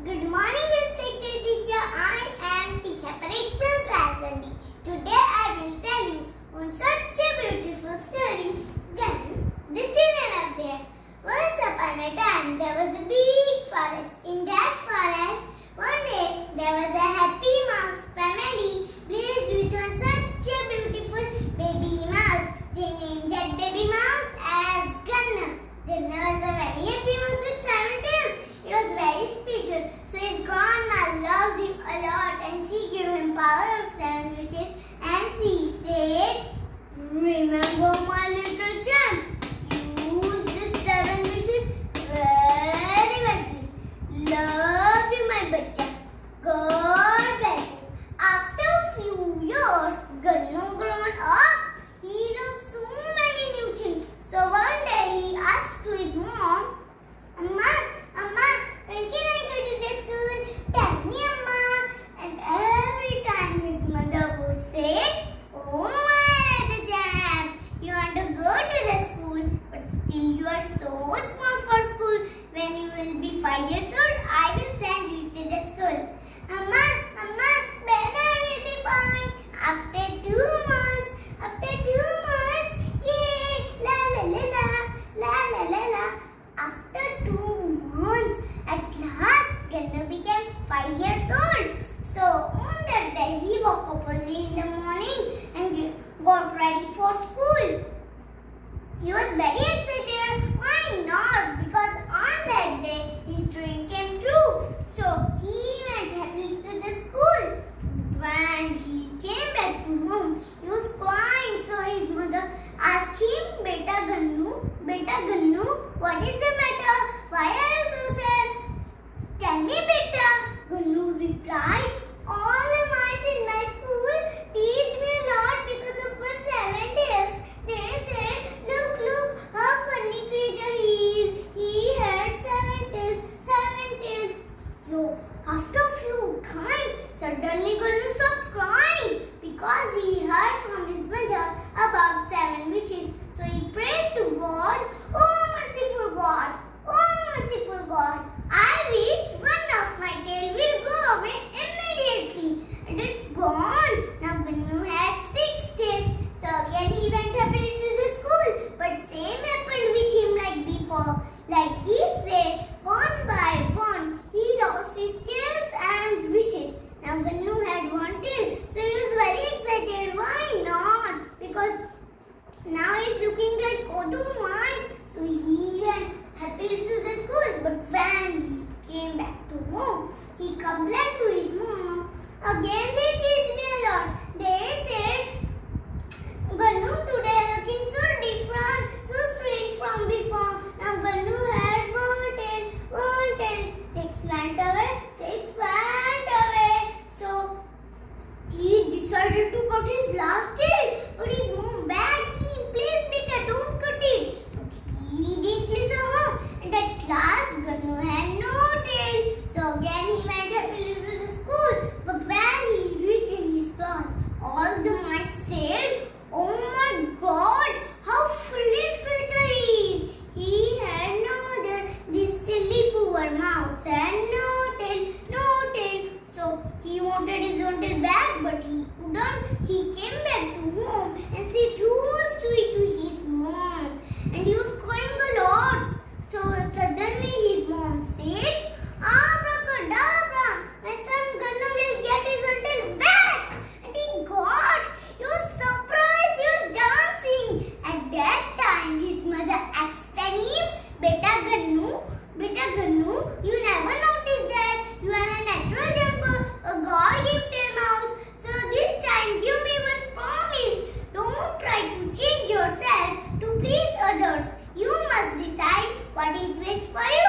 Good morning respected teacher. I am Tisha Parikh from class Today I will tell you on such a beautiful story. You are so small for school. When you will be five years old, I will send you to the school. Amma, Amma, when I will be fine. After two months, after two months, yay, la la la la, la la la la. After two months, at last, Gannu became five years old. So, on that day, he woke up early in the morning and got ready for school. He was very excited. Why not? Because on that day, went happy to the school but when he came back to home, he complained to his mom. Again they did down, he came back to home. did wish for you.